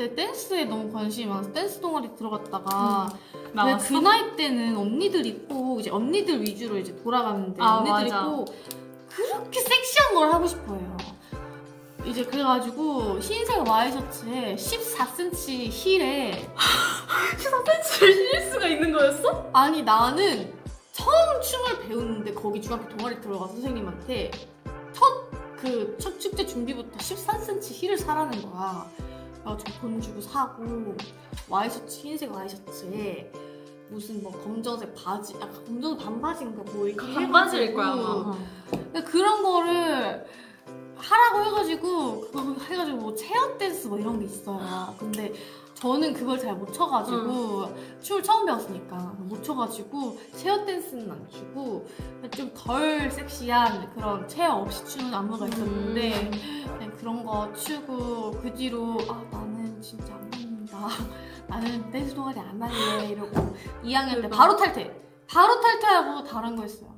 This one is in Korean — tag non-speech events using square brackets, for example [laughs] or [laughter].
때 댄스에 너무 관심이 많아서 댄스 동아리 들어갔다가 근데 나왔어? 그 나이 때는 언니들 있고 이제 언니들 위주로 이제 돌아가는데 아, 언니들 맞아. 있고 그렇게 섹시한 걸 하고 싶어요. 이제 그래가지고 흰색 와이셔츠에 14cm 힐에 [laughs] 14cm를 신을 수가 있는 거였어? 아니 나는 처음 춤을 배우는데 거기 중학교 동아리 들어가서 선생님한테 첫 그첫 축제 준비부터 14cm 힐을 사라는 거야. 그래가지고 돈 주고 사고 와이셔츠 흰색 와이셔츠에 무슨 뭐 검정색 바지, 약간 검정색 반바지인가 뭐 이렇게 반바지일 거야 아마. 근데 그런 거를 하라고 해가지고 뭐 이런 게 있어요. 근데 저는 그걸 잘못 춰가지고 춤을 처음 배웠으니까 못 춰가지고 체어 댄스는 안 추고 좀 덜 섹시한 그런 체어 없이 추는 안무가 있었는데 그냥 그런 거 추고 그 뒤로 아 나는 진짜 안 맞는다. [laughs] 나는 댄스 동아리 안 할래 이러고 2학년 때 바로 탈퇴. 바로 탈퇴하고 다른 거 했어요.